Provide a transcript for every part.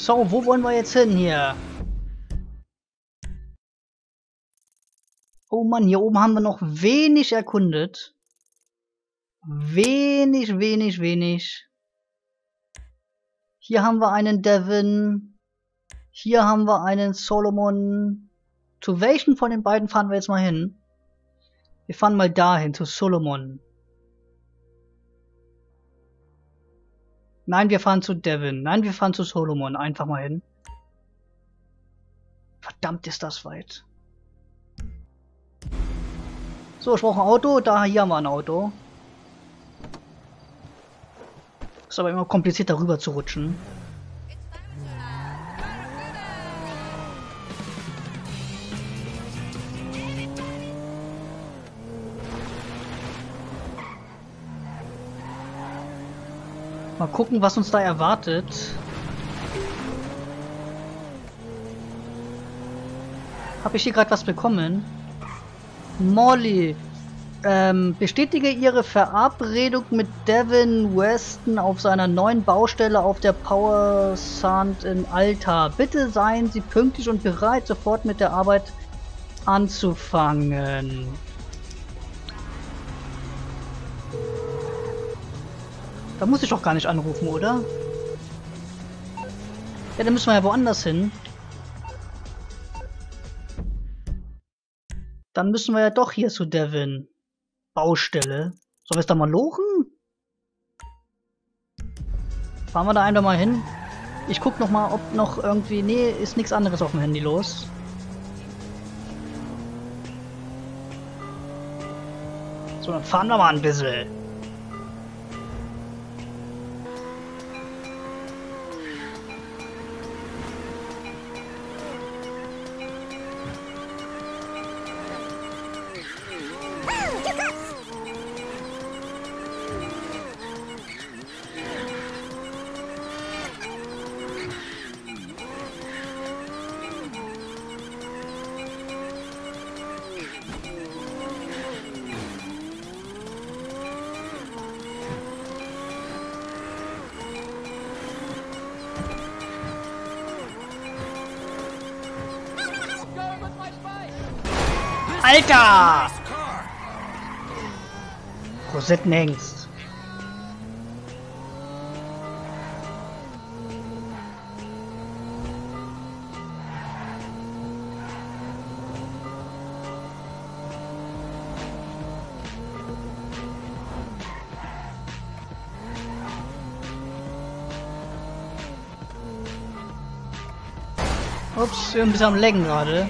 So, wo wollen wir jetzt hin hier? Oh Mann, hier oben haben wir noch wenig erkundet. Wenig, wenig, wenig. Hier haben wir einen Devin. Hier haben wir einen Solomon. Zu welchen von den beiden fahren wir jetzt mal hin? Wir fahren mal dahin, zu Solomon. Nein, wir fahren zu Devin. Nein, wir fahren zu Solomon. Einfach mal hin. Verdammt ist das weit. So, ich brauche ein Auto. Da, hier haben wir ein Auto. Ist aber immer kompliziert darüber zu rutschen. Mal gucken, was uns da erwartet. Habe ich hier gerade was bekommen? Molly, ähm, bestätige Ihre Verabredung mit Devin Weston auf seiner neuen Baustelle auf der Power Sand in Alta. Bitte seien Sie pünktlich und bereit, sofort mit der Arbeit anzufangen. Da muss ich doch gar nicht anrufen, oder? Ja, dann müssen wir ja woanders hin. Dann müssen wir ja doch hier zu Devin. Baustelle. Sollen wir es da mal lochen? Fahren wir da einfach mal hin. Ich guck noch mal, ob noch irgendwie... Nee, ist nichts anderes auf dem Handy los. So, dann fahren wir mal ein bisschen. Alter! Rosettenhengst. Ups, wir sind ein bisschen am Laggen gerade.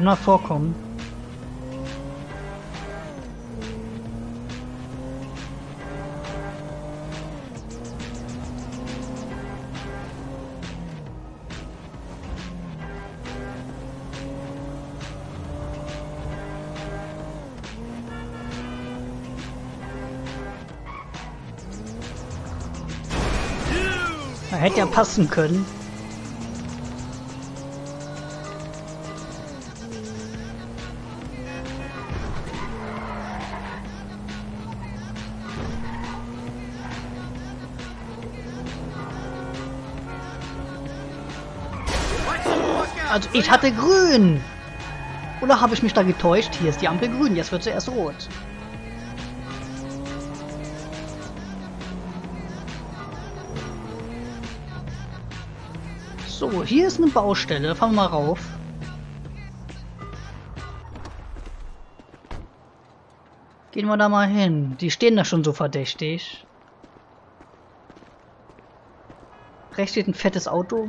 Kann mal vorkommen. Hätte ja passen können. Also ich hatte grün. Oder habe ich mich da getäuscht? Hier ist die Ampel grün, jetzt wird sie erst rot. So, hier ist eine Baustelle. Fahren wir mal rauf. Gehen wir da mal hin. Die stehen da schon so verdächtig. Rechts steht ein fettes Auto.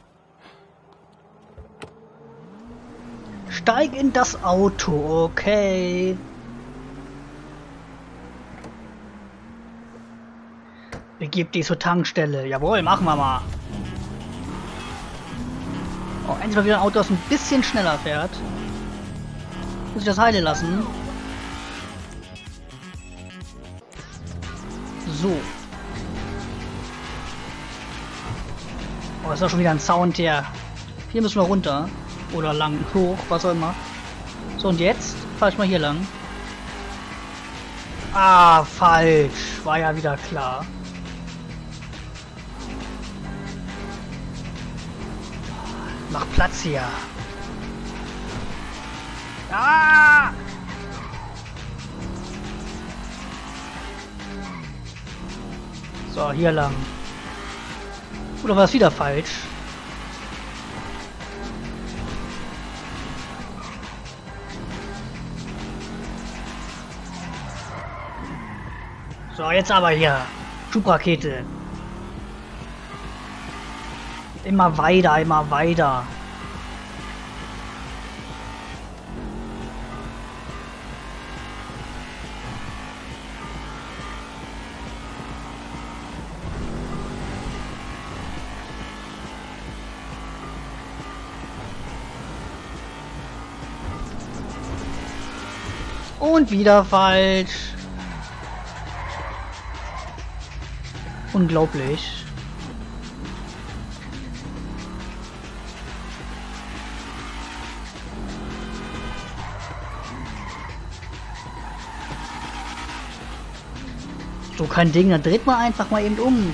Steig in das Auto, okay. Begib dich zur Tankstelle. Jawohl, machen wir mal. Oh, endlich mal wieder ein Auto, das ein bisschen schneller fährt. Muss ich das heile lassen. So. Oh, ist doch schon wieder ein Sound hier. Hier müssen wir runter. Oder lang, hoch, was auch immer. So, und jetzt fahre ich mal hier lang. Ah, falsch. War ja wieder klar. Mach Platz hier. Ah! So, hier lang. Oder war es wieder falsch? So, jetzt aber hier. Schubrakete. Immer weiter, immer weiter. Und wieder falsch. Unglaublich. So kein Ding, dann dreht man einfach mal eben um.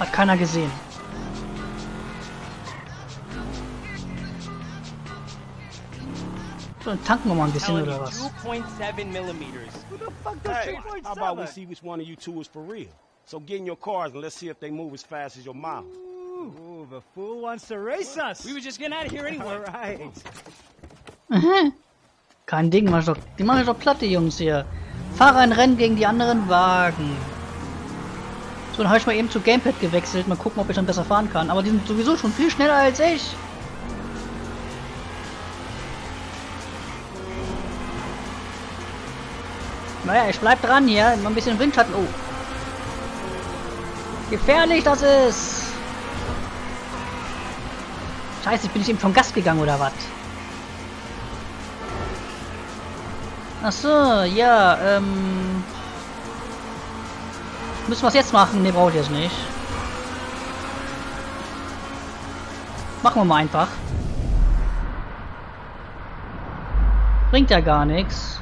Hat keiner gesehen. So, dann tanken wir mal ein bisschen oder was? 2.7 millimeters. Hey, how about we see which one of you two is for real? So get in your cars and let's see if they move as fast as your mouth. Ooh, the fool wants to race us. We were just getting out of here anyway. All right. Kein Ding, mach doch, die machen doch platt, die Jungs hier. Fahre ein Rennen gegen die anderen Wagen. So, dann habe ich mal eben zu Gamepad gewechselt. Mal gucken, ob ich dann besser fahren kann. Aber die sind sowieso schon viel schneller als ich. Naja, ich bleib dran hier. Immer ein bisschen Windschatten. Oh. Gefährlich das ist. Scheiße, bin ich eben vom Gas gegangen oder was? Ach so, ja, ähm... Müssen wir es jetzt machen? Ne, brauche ich jetzt nicht. Machen wir mal einfach. Bringt ja gar nichts.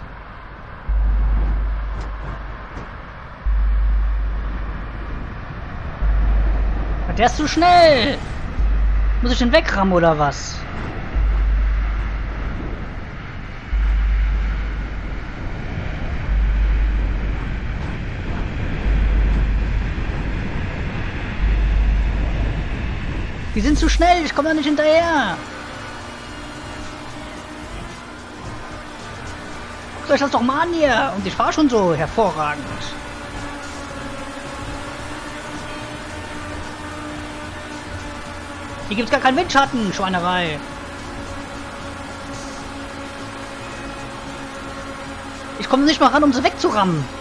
Der ist zu schnell! Muss ich den wegrammen oder was? Die sind zu schnell, ich komme da nicht hinterher. Guckt euch das doch mal an hier. Und ich fahre schon so hervorragend. Hier gibt's gar keinen Windschatten, Schweinerei. Ich komme nicht mal ran, um sie wegzurammen.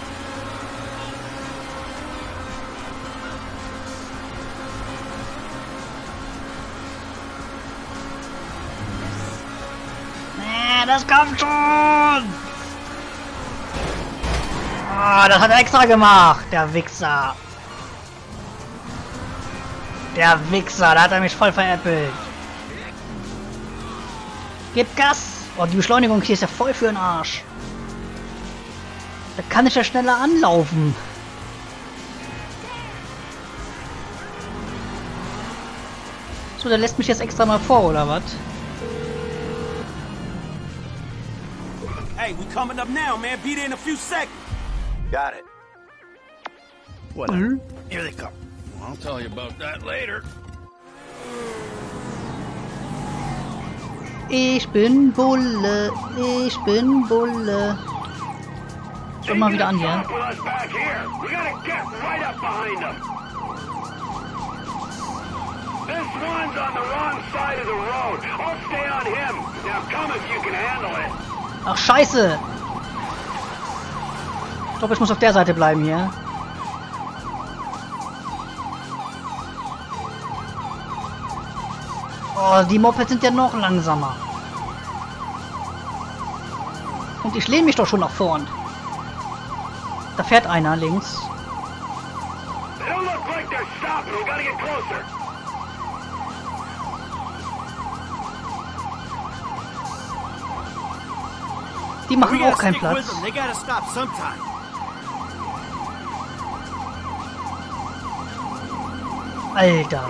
Das kommt schon! Oh, das hat er extra gemacht, der Wichser. Der Wichser, da hat er mich voll veräppelt. Gib Gas! Oh, die Beschleunigung hier ist ja voll für den Arsch. Da kann ich ja schneller anlaufen. So, der lässt mich jetzt extra mal vor, oder was? Hey, we coming up now, man. Be there in a few seconds. Got it. Whatever. Mm -hmm. Here they come. I'll tell you about that later. Ich bin Bulle, ich bin Bulle. Schau mal wieder an hier. This one's on the wrong side of the road. I'll stay on him. Now come if you can handle it. Ach, scheiße! Ich glaube, ich muss auf der Seite bleiben hier. Oh, die Mopeds sind ja noch langsamer. Und ich lehne mich doch schon nach vorn. Da fährt einer links. Die machen auch keinen Platz. Alter.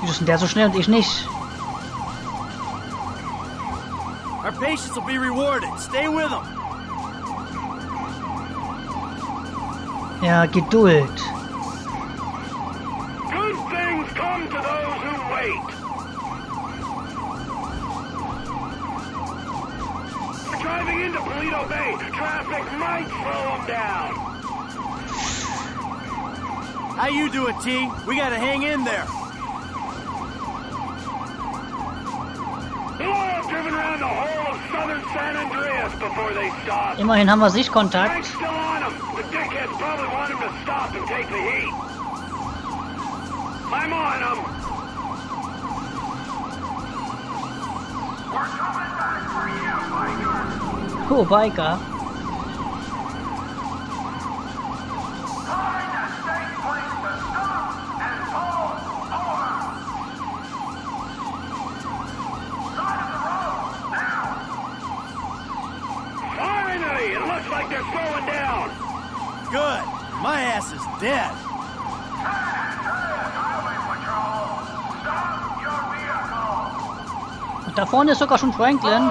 Wieso ist denn der so schnell und ich nicht? Our patience will be rewarded. Stay with them. Ja, Geduld. Traffic might slow them down. How you doing, T? We gotta hang in there. Before they stop. Immerhin haben wir Sichtkontakt. Cool, Biker. Dead. Und da vorne ist sogar schon Franklin.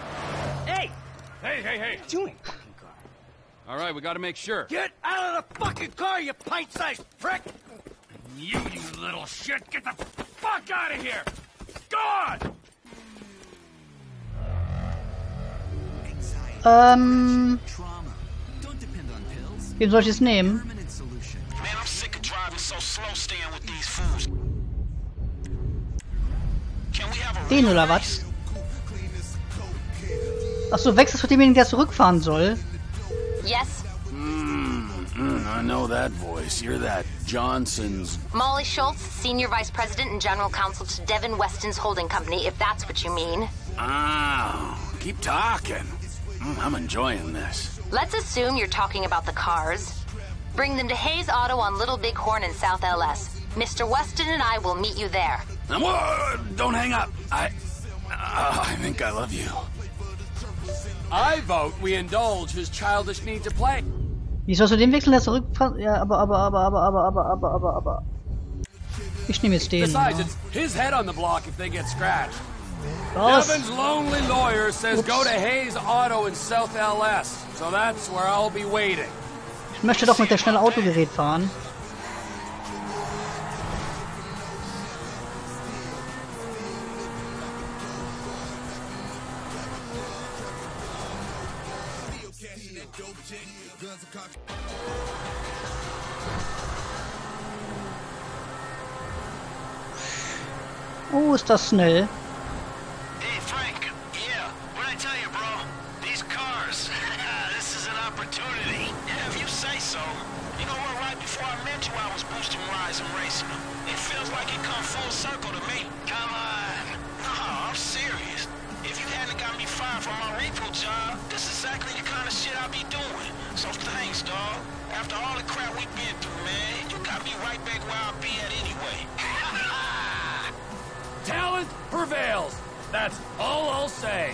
Hey! Hey, hey, hey. Doing? All right, we got to make sure. Get out of the fucking car, you pint-sized prick! You, you little shit, get the fuck out of here! Gone! Ähm. Wen soll ich jetzt nehmen? Man, I'm sick Achso, wechselst du mit demjenigen, der zurückfahren soll? Yes? Mm, I know that voice. You're that Johnson's. Molly Schultz, Senior Vice President and General Counsel to Devin Weston's holding company, if that's what you mean. Ah, keep talking. Mm, I'm enjoying this. Let's assume you're talking about the cars. Bring them to Hayes Auto on Little Bighorn in South LS. Mr. Weston and I will meet you there. Now, whoa, don't hang up. I. Uh, I think I love you. I vote we indulge his childish need to play. Wie sollst du den wechseln, der zurückfahren? Ja, aber, aber, aber, aber, aber, aber, aber, aber, aber. Ich nehme jetzt den. Besides, ja. it's his head on the block if they get scratched. Raus! Devin's lonely lawyer says Ups. go to Hayes Auto in South LS. So that's where I'll be waiting. Ich möchte doch mit der schnelle Autogerät fahren. Ist das schnell. Hey, Frank. Yeah, what'd I tell you, bro? These cars. this is an opportunity. If you say so. You know what? Right before I met you, I was boosting rides and racing them. It feels like it come full circle to me. Come on. No, I'm serious. If you hadn't got me fired from my repo job, this is exactly the kind of shit I be doing. So thanks, dog. After all the crap we've been through, man, you got me right back where I be at anyway. Talent prevails. That's all I'll say.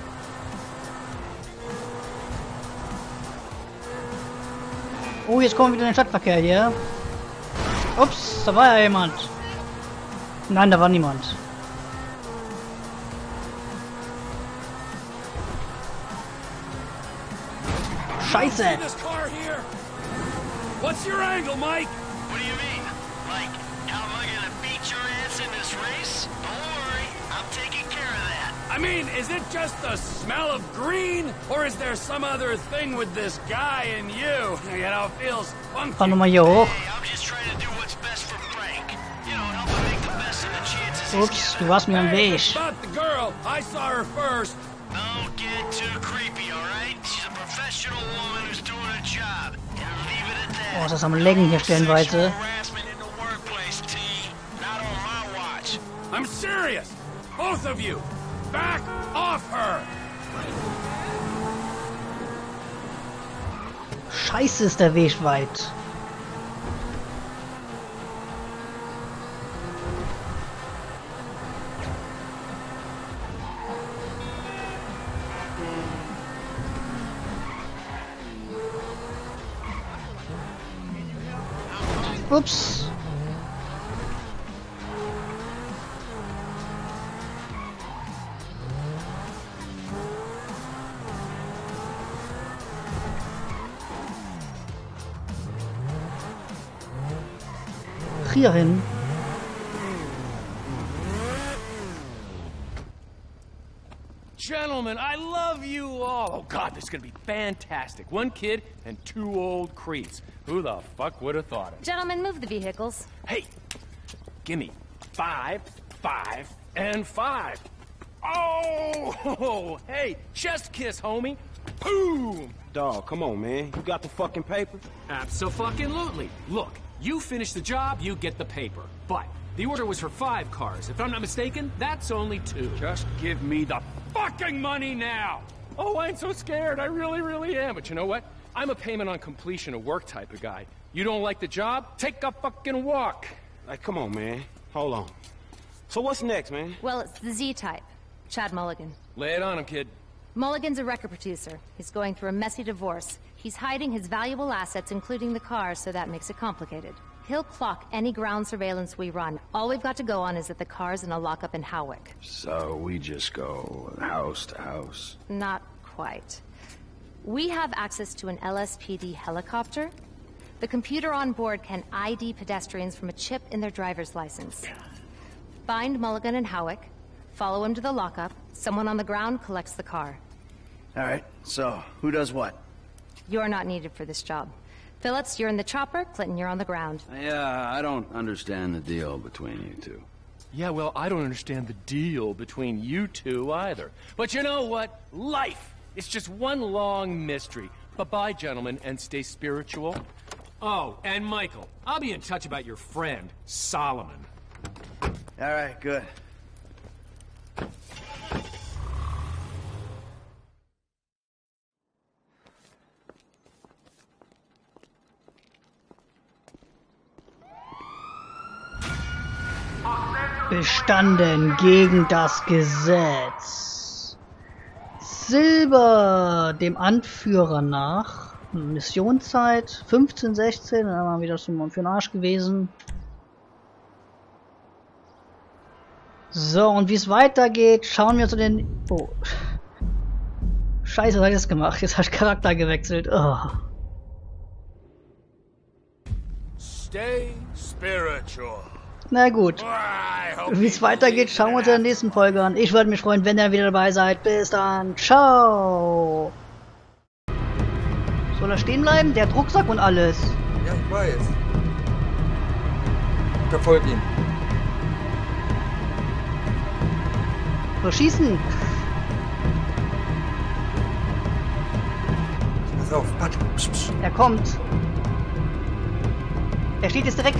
Oh, jetzt kommen wir wieder in den Stadtverkehr hier. Ups, da war ja jemand. Nein, da war niemand. Scheiße! This car here. What's your angle, Mike? What do you mean? I mean, is it just the smell of green? Or is there some other thing with this guy and you? You know, feels funky. Ano may yahok? Oops, you asked me on base. About the girl, I saw her first. Don't get too creepy, alright? She's a professional woman who's doing job. And leave it at that. Oh, das am Lecken hier stellenweise. I'm serious. Both of you. Back off her. Scheiße ist der Weg weit. Ups. Hier hin. Gentlemen. gentlemen, I love you all. Oh, God, this is gonna be fantastic. One kid and two old creeps. Who the fuck would have thought it? Gentlemen, move the vehicles. Hey, gimme five, five, and five. Oh, hey, chest kiss, homie. Boom! Dog, come on, man. You got the fucking paper? Absolutely. Look, you finish the job, you get the paper. But the order was for five cars. If I'm not mistaken, that's only two. Just give me the fucking money now! Oh, I'm so scared. I really, really am. But you know what? I'm a payment on completion of work type of guy. You don't like the job? Take a fucking walk. Like, come on, man. Hold on. So what's next, man? Well, it's the Z-type. Chad Mulligan. Lay it on him, kid. Mulligan's a record producer. He's going through a messy divorce. He's hiding his valuable assets, including the car, so that makes it complicated. He'll clock any ground surveillance we run. All we've got to go on is that the car's in a lockup in Howick. So we just go house to house? Not quite. We have access to an LSPD helicopter. The computer on board can ID pedestrians from a chip in their driver's license. Find Mulligan and Howick, follow him to the lockup, someone on the ground collects the car. All right, so who does what? You're not needed for this job. Phillips, you're in the chopper, Clinton, you're on the ground. Yeah, I don't understand the deal between you two. Yeah, well, I don't understand the deal between you two either. But you know what? Life! It's just one long mystery. Bye-bye, gentlemen, and stay spiritual. Oh, and Michael, I'll be in touch about your friend, Solomon. All right, good. Bestanden gegen das Gesetz. Silber dem Anführer nach. Missionszeit 15, 16, dann haben wir wieder zum Arsch gewesen. So, und wie es weitergeht, schauen wir uns den... Oh. Scheiße, was hab ich das gemacht? Jetzt habe ich Charakter gewechselt. Oh. Stay spiritual. Na gut. Wie es weitergeht, schauen wir uns in der nächsten Folge an. Ich würde mich freuen, wenn ihr wieder dabei seid. Bis dann. Ciao. Soll er stehen bleiben? Der hat Rucksack und alles. Ja, ich weiß. Verfolg ihn. So, schießen. Pass auf, psch. Er kommt. Er steht jetzt direkt